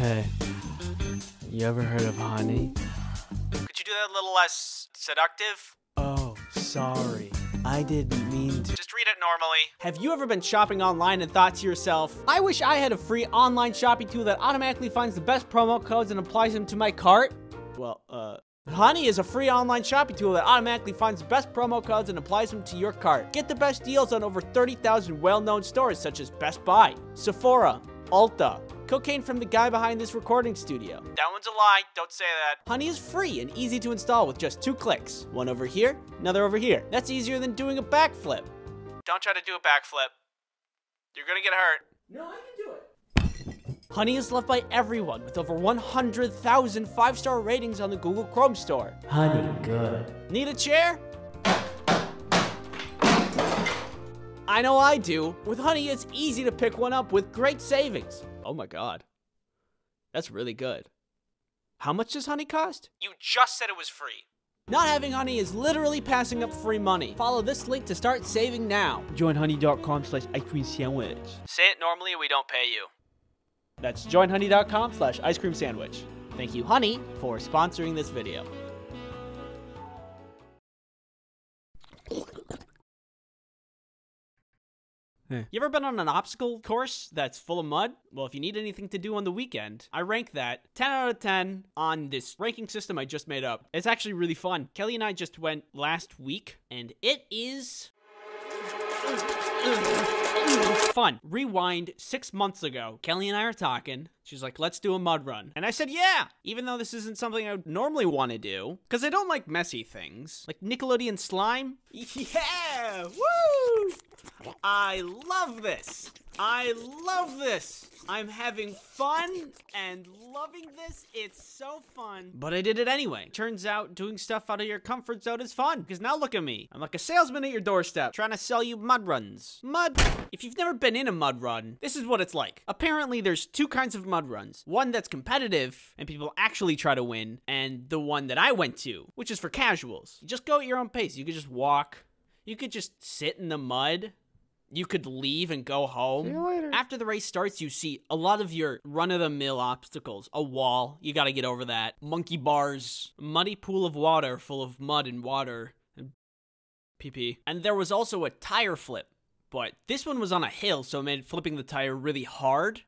Hey, you ever heard of honey? Could you do that a little less seductive? Oh, sorry. I didn't mean to. Just read it normally. Have you ever been shopping online and thought to yourself, I wish I had a free online shopping tool that automatically finds the best promo codes and applies them to my cart? Well, uh, Honey is a free online shopping tool that automatically finds the best promo codes and applies them to your cart. Get the best deals on over 30,000 well-known stores such as Best Buy, Sephora, Ulta, cocaine from the guy behind this recording studio. That one's a lie. Don't say that. Honey is free and easy to install with just two clicks. One over here, another over here. That's easier than doing a backflip. Don't try to do a backflip. You're gonna get hurt. No, I can do it. Honey is loved by everyone with over 100,000 five-star ratings on the Google Chrome store. Honey, good. Need a chair? I know I do. With Honey, it's easy to pick one up with great savings. Oh my god. That's really good. How much does Honey cost? You just said it was free. Not having Honey is literally passing up free money. Follow this link to start saving now. Joinhoney.com slash ice cream sandwich. Say it normally, we don't pay you. That's joinhoney.com slash ice cream sandwich. Thank you, Honey, for sponsoring this video. Hey. You ever been on an obstacle course that's full of mud? Well, if you need anything to do on the weekend, I rank that 10 out of 10 on this ranking system I just made up. It's actually really fun. Kelly and I just went last week, and it is fun. Rewind six months ago. Kelly and I are talking. She's like, let's do a mud run. And I said, yeah, even though this isn't something I would normally want to do, because I don't like messy things. Like Nickelodeon slime. Yeah! Woo! I love this. I love this. I'm having fun and loving this. It's so fun. But I did it anyway. Turns out doing stuff out of your comfort zone is fun. Because now look at me. I'm like a salesman at your doorstep trying to sell you mud runs. Mud. If you've never been in a mud run, this is what it's like. Apparently, there's two kinds of mud runs. One that's competitive and people actually try to win, and the one that I went to, which is for casuals. You just go at your own pace. You could just walk. You could just sit in the mud you could leave and go home. See you later. After the race starts, you see a lot of your run of the mill obstacles. A wall, you got to get over that. Monkey bars, muddy pool of water full of mud and water and pee. And there was also a tire flip, but this one was on a hill, so it made flipping the tire really hard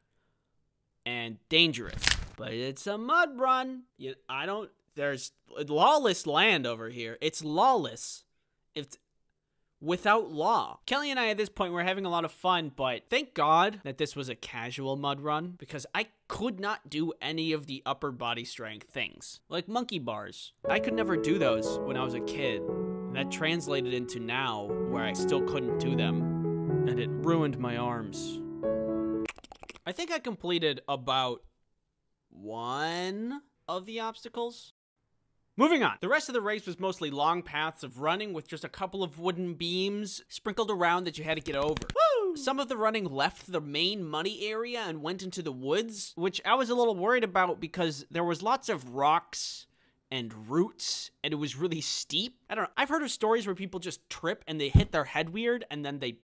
and dangerous. But it's a mud run. You, I don't. There's lawless land over here. It's lawless. It's without law. Kelly and I at this point were having a lot of fun, but thank God that this was a casual mud run because I could not do any of the upper body strength things, like monkey bars. I could never do those when I was a kid. And that translated into now where I still couldn't do them, and it ruined my arms. I think I completed about one of the obstacles. Moving on. The rest of the race was mostly long paths of running with just a couple of wooden beams sprinkled around that you had to get over. Woo! Some of the running left the main muddy area and went into the woods, which I was a little worried about because there was lots of rocks and roots and it was really steep. I don't know. I've heard of stories where people just trip and they hit their head weird and then they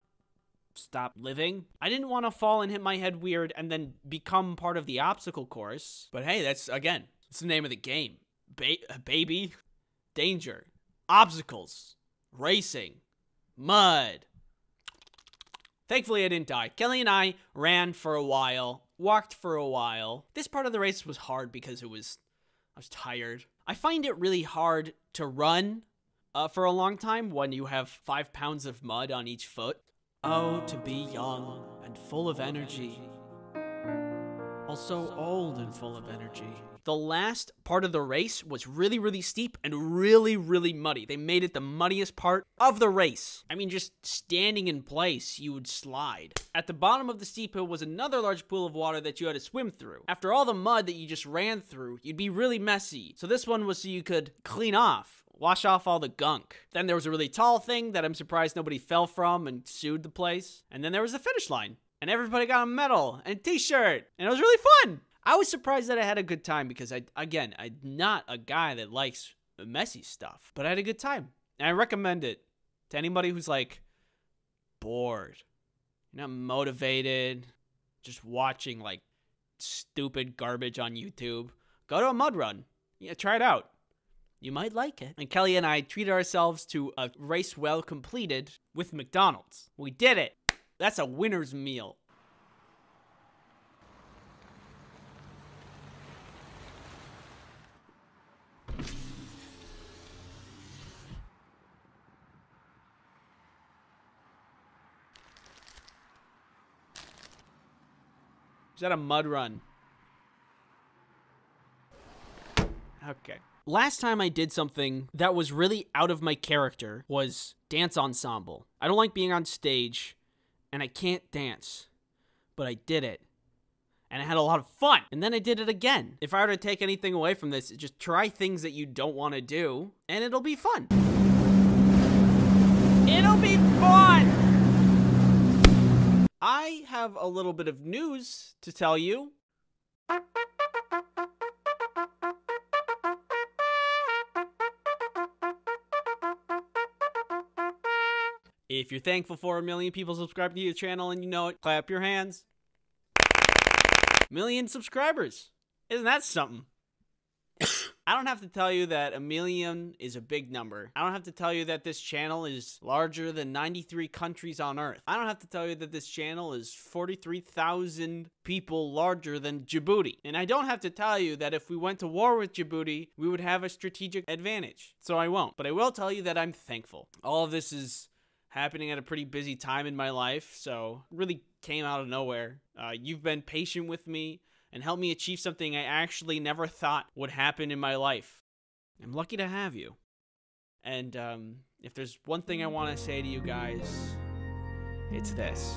stop living. I didn't want to fall and hit my head weird and then become part of the obstacle course. But hey, that's again, it's the name of the game ba- baby, danger, obstacles, racing, mud. Thankfully, I didn't die. Kelly and I ran for a while, walked for a while. This part of the race was hard because it was, I was tired. I find it really hard to run uh, for a long time when you have five pounds of mud on each foot. Oh, to be young and full of energy. Also old and full of energy. The last part of the race was really, really steep and really, really muddy. They made it the muddiest part of the race. I mean, just standing in place, you would slide. At the bottom of the steep hill was another large pool of water that you had to swim through. After all the mud that you just ran through, you'd be really messy. So this one was so you could clean off wash off all the gunk. Then there was a really tall thing that I'm surprised nobody fell from and sued the place. And then there was the finish line. And everybody got a medal and a t-shirt. And it was really fun. I was surprised that I had a good time because I again, I'm not a guy that likes messy stuff, but I had a good time. And I recommend it to anybody who's like bored, not motivated, just watching like stupid garbage on YouTube. Go to a mud run. Yeah, try it out. You might like it. And Kelly and I treated ourselves to a race well completed with McDonald's. We did it. That's a winner's meal. Is that a mud run? Okay. Last time I did something that was really out of my character was dance ensemble. I don't like being on stage and I can't dance, but I did it. And I had a lot of fun. And then I did it again. If I were to take anything away from this, just try things that you don't want to do and it'll be fun. It'll be fun! I have a little bit of news to tell you. If you're thankful for a million people subscribing to your channel and you know it, clap your hands. Million subscribers. Isn't that something? I don't have to tell you that a million is a big number. I don't have to tell you that this channel is larger than 93 countries on Earth. I don't have to tell you that this channel is 43,000 people larger than Djibouti. And I don't have to tell you that if we went to war with Djibouti, we would have a strategic advantage. So I won't. But I will tell you that I'm thankful. All of this is happening at a pretty busy time in my life, so really came out of nowhere. Uh, you've been patient with me and helped me achieve something I actually never thought would happen in my life. I'm lucky to have you. And um, if there's one thing I want to say to you guys, it's this.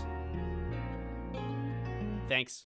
Thanks.